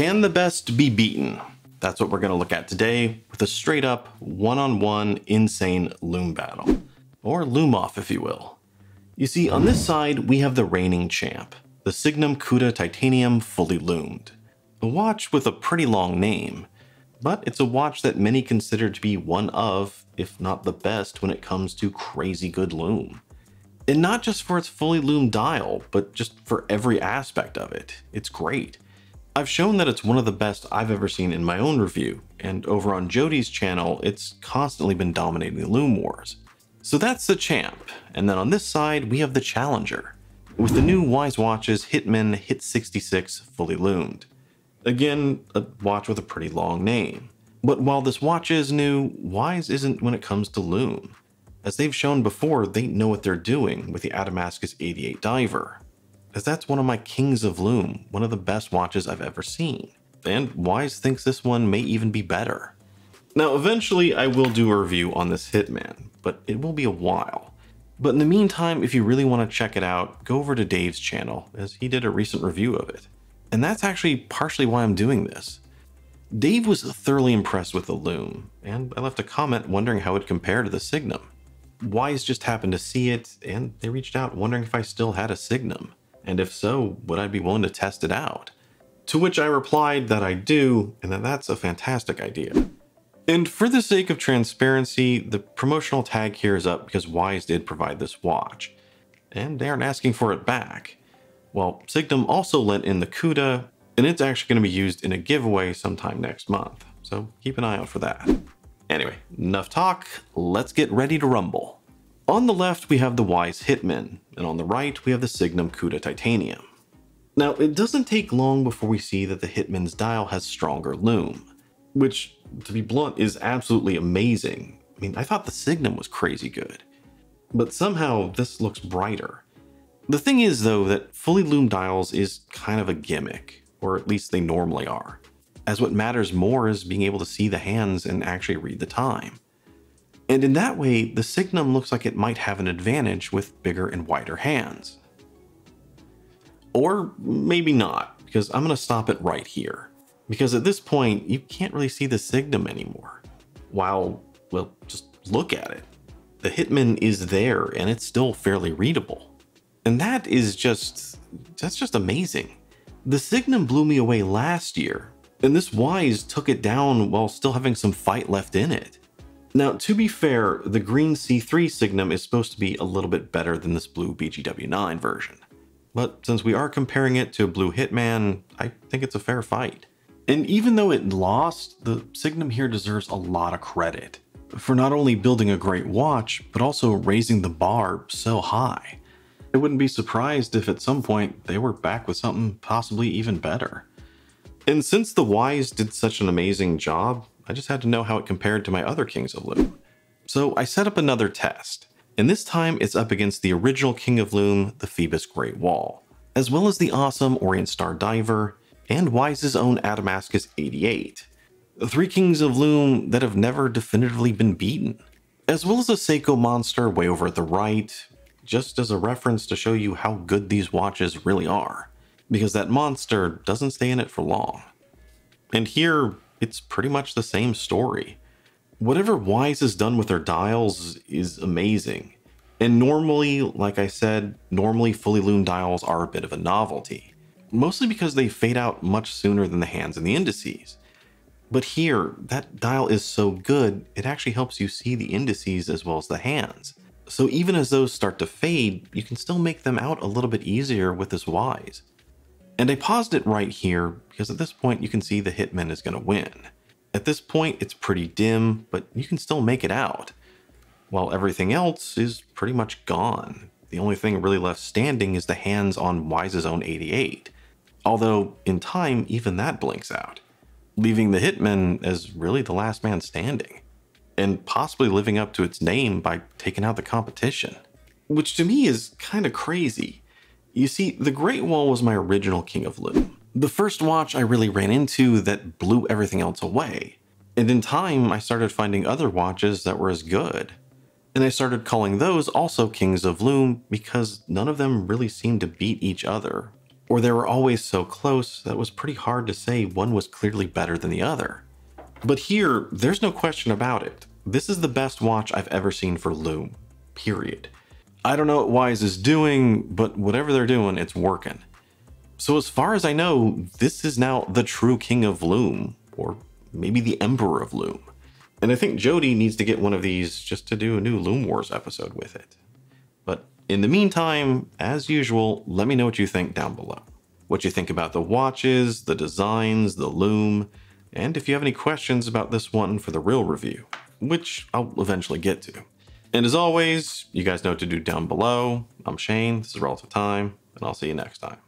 Can the best be beaten? That's what we're going to look at today with a straight up one on one insane lume battle. Or lume off, if you will. You see, on this side, we have the reigning champ, the Signum Cuda Titanium Fully Lumed. A watch with a pretty long name, but it's a watch that many consider to be one of, if not the best, when it comes to crazy good lume. And not just for its fully lumed dial, but just for every aspect of it. It's great. I've shown that it's one of the best I've ever seen in my own review, and over on Jody's channel, it's constantly been dominating the Lume Wars. So that's the champ, and then on this side, we have the challenger, with the new Wise Watches Hitman Hit 66 fully lumed. Again, a watch with a pretty long name. But while this watch is new, Wise isn't when it comes to lume. As they've shown before, they know what they're doing with the Adamascus 88 Diver, as that's one of my Kings of Lume, one of the best watches I've ever seen. And Wise thinks this one may even be better. Now, eventually I will do a review on this Hitman, but it will be a while. But in the meantime, if you really want to check it out, go over to Dave's channel, as he did a recent review of it. And that's actually partially why I'm doing this. Dave was thoroughly impressed with the Lume, and I left a comment wondering how it compared to the Signum. Wise just happened to see it, and they reached out wondering if I still had a Signum and if so, would I be willing to test it out? To which I replied that I do, and that that's a fantastic idea. And for the sake of transparency, the promotional tag here is up because Wise did provide this watch, and they aren't asking for it back. Well, Signum also lent in the CUDA, and it's actually going to be used in a giveaway sometime next month, so keep an eye out for that. Anyway, enough talk, let's get ready to rumble. On the left, we have the Wise Hitman, and on the right, we have the Signum Cuda Titanium. Now, it doesn't take long before we see that the Hitman's dial has stronger lume, which, to be blunt, is absolutely amazing. I mean, I thought the Signum was crazy good. But somehow, this looks brighter. The thing is, though, that fully lumed dials is kind of a gimmick, or at least they normally are, as what matters more is being able to see the hands and actually read the time. And in that way, the Signum looks like it might have an advantage with bigger and wider hands. Or maybe not, because I'm going to stop it right here. Because at this point, you can't really see the Signum anymore. While, well, just look at it. The Hitman is there and it's still fairly readable. And that is just, that's just amazing. The Signum blew me away last year, and this Wise took it down while still having some fight left in it. Now, to be fair, the green C3 Signum is supposed to be a little bit better than this blue BGW9 version. But since we are comparing it to a blue Hitman, I think it's a fair fight. And even though it lost, the Signum here deserves a lot of credit for not only building a great watch, but also raising the bar so high. I wouldn't be surprised if at some point they were back with something possibly even better. And since the Wise did such an amazing job, I just had to know how it compared to my other Kings of Lume. So I set up another test, and this time it's up against the original King of Lume, the Phoibos Great Wall, as well as the awesome Orient Star Diver, and Wise's own Adamascus 88. The three Kings of Lume that have never definitively been beaten, as well as a Seiko monster way over at the right, just as a reference to show you how good these watches really are, because that monster doesn't stay in it for long. And here, it's pretty much the same story. Whatever Wise has done with their dials is amazing. And normally, like I said, normally fully lumed dials are a bit of a novelty, mostly because they fade out much sooner than the hands and the indices. But here, that dial is so good, it actually helps you see the indices as well as the hands. So even as those start to fade, you can still make them out a little bit easier with this Wise. And I paused it right here because at this point you can see the Hitman is going to win. At this point it's pretty dim, but you can still make it out. While everything else is pretty much gone. The only thing really left standing is the hands on Wise's own 88. Although, in time, even that blinks out, leaving the Hitman as really the last man standing, and possibly living up to its name by taking out the competition. Which to me is kind of crazy, you see, the Great Wall was my original King of Lume. The first watch I really ran into that blew everything else away. And in time, I started finding other watches that were as good. And I started calling those also Kings of Lume because none of them really seemed to beat each other. or they were always so close that it was pretty hard to say one was clearly better than the other. But here, there's no question about it. This is the best watch I've ever seen for Lume, period. I don't know what Wise is doing, but whatever they're doing, it's working. So as far as I know, this is now the true king of Lume, or maybe the emperor of Lume. And I think Jody needs to get one of these just to do a new Lume Wars episode with it. But in the meantime, as usual, let me know what you think down below. What you think about the watches, the designs, the Lume, and if you have any questions about this one for the real review, which I'll eventually get to. And as always, you guys know what to do down below. I'm Shane, this is Relative Time, and I'll see you next time.